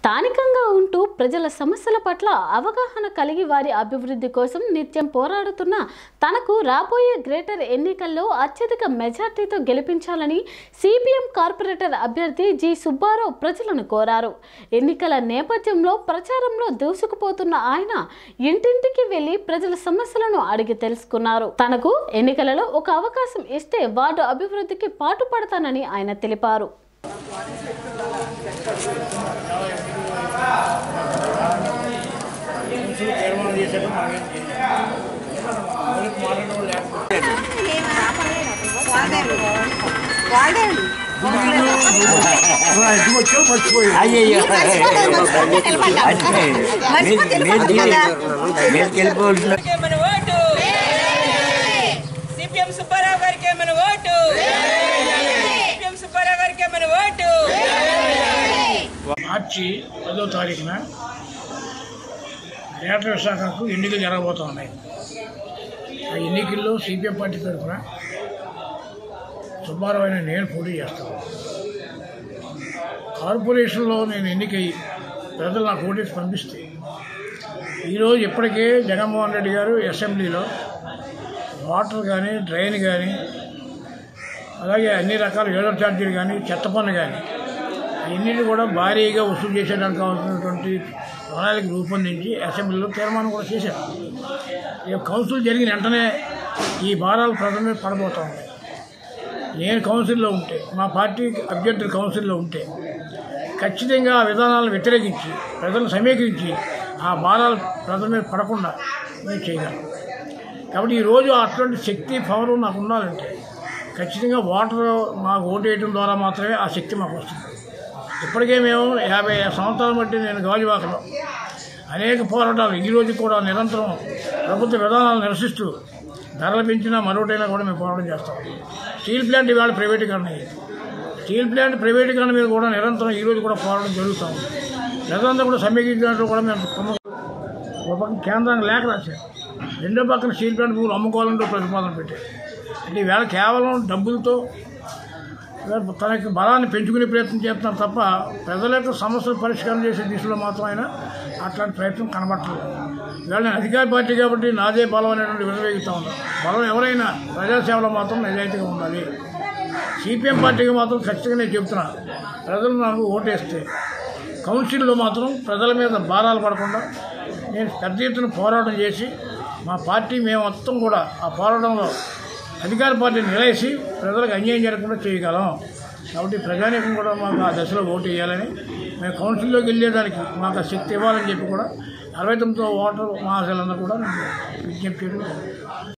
స్థానికంగా ఉంటూ ప్రజల సమస్యల పట్ల అవగాహన కలిగి వారి అభివృద్ధి కోసం నిత్యం పోరాడుతున్న తనకు రాబోయే గ్రేటర్ ఎన్నికల్లో అత్యధిక మెజార్టీతో గెలిపించాలని సిపిఎం కార్పొరేటర్ అభ్యర్థి జి సుబ్బారావు ప్రజలను కోరారు. ఎన్నికల నేపథ్యంలో ప్రచారంలో దూసుకుపోతున్న ఆయన ఇంటింటికి వెళ్ళి ప్రజల సమస్యలను అడిగి తెలుసుకున్నారు. తనకు ఎన్నికలలో ఒక అవకాశం ఇస్తే వార్డు అభివృద్ధికి పాటుపడతానని ఆయన తెలిపారు. సిపిఎం సుబ్బారావు గారికే మన ఓటు? సిపిఎం సుబ్బారావు గారికే మన ఓటు? మార్చి పదో తారీఖున గ్రేటర్ విశాఖకు ఎన్నికలు జరగబోతున్నాయి ఆ ఎన్నికల్లో సిపిఎం పార్టీ తరఫున సుబ్బారావు అయిన నేను పోటీ చేస్తాను. కార్పొరేషన్లో నేను ఎన్నికై ప్రజలు నాకు ఓటేసి పంపిస్తే ఈరోజు ఇప్పటికే జగన్మోహన్ రెడ్డి గారు అసెంబ్లీలో వాటర్ కానీ డ్రైన్ కానీ అలాగే అన్ని రకాల ఏడో ఛార్జీలు కానీ చెత్త పన్ను కానీ అన్నిటి కూడా భారీగా వసూలు చేసేదానికి కావాల్సినటువంటి ప్రణాళిక రూపొందించి అసెంబ్లీలో తీర్మానం కూడా చేశారు. ఈ కౌన్సిల్ జరిగిన వెంటనే ఈ భారాలు ప్రజల మీద పడబోతా ఉన్నాయి. నేను కౌన్సిల్లో ఉంటే మా పార్టీ అభ్యర్థులు కౌన్సిల్లో ఉంటే ఖచ్చితంగా ఆ విధానాలను వ్యతిరేకించి ప్రజలను సమీకరించి ఆ భారాలు ప్రజల మీద పడకుండా మేము చేయగలం కాబట్టి ఈరోజు అటువంటి శక్తి పవర్ నాకు ఉండాలంటే ఖచ్చితంగా ఓటర్ మాకు ఓటు వేయడం ద్వారా మాత్రమే ఆ శక్తి మాకు వస్తుంది. ఇప్పటికే మేము యాభై సంవత్సరాలు బట్టి నేను గాజువాకలో అనేక పోరాటాలు ఈ రోజు కూడా నిరంతరం ప్రభుత్వ విధానాలు నిరసిస్తూ ధరలు పెంచినా మరొకటైనా కూడా మేము పోరాటం చేస్తాం. స్టీల్ ప్లాంట్ ఇవాళ ప్రైవేటీకరణ అయ్యింది. స్టీల్ ప్లాంట్ ప్రైవేటీకరణ మీద కూడా నిరంతరం ఈరోజు కూడా పోరాటం జరుగుతాం. ప్రజలందరూ కూడా సమీకరించినట్టు కూడా మేము ఒక పక్కన కేంద్రానికి లేఖ రాశారు. రెండో పక్కన స్టీల్ ప్లాంట్ భూములు అమ్ముకోవాలంటూ ప్రతిపాదన పెట్టారు. అంటే ఈవేళ కేవలం డబ్బులతో తనకి బలాన్ని పెంచుకునే ప్రయత్నం చేస్తున్నారు తప్ప ప్రజల యొక్క సమస్యలు పరిష్కారం చేసే దిశలో మాత్రం ఆయన అట్లాంటి ప్రయత్నం కనబట్టలేదు ఇవాళ నేను అధికార పార్టీ కాబట్టి నాదే బలం అనేటువంటి విరవేగుతూ ఉన్నాను బలం ఎవరైనా ప్రజాసేవలో మాత్రం నిజాయితీగా ఉండాలి. సిపిఎం పార్టీకి మాత్రం ఖచ్చితంగా నేను చెప్తున్నా ప్రజలు నాకు ఓటేస్తే కౌన్సిల్లో మాత్రం ప్రజల మీద భారాలు పడకుండా నేను పెద్ద ఎత్తున పోరాటం చేసి మా పార్టీ మేము మొత్తం కూడా ఆ పోరాటంలో అధికార పార్టీని నిలయసి ప్రజలకు అన్యాయం జరగకుండా చేయగలం. కాబట్టి ప్రజానీకం కూడా మాకు ఆ దశలో ఓటు వేయాలని మేము కౌన్సిల్లోకి వెళ్ళేదానికి మాకు శక్తి ఇవ్వాలని చెప్పి కూడా అరవై తొమ్మిదో ఓటర్ మహాశలందరూ కూడా విజ్ఞప్తి చేయడం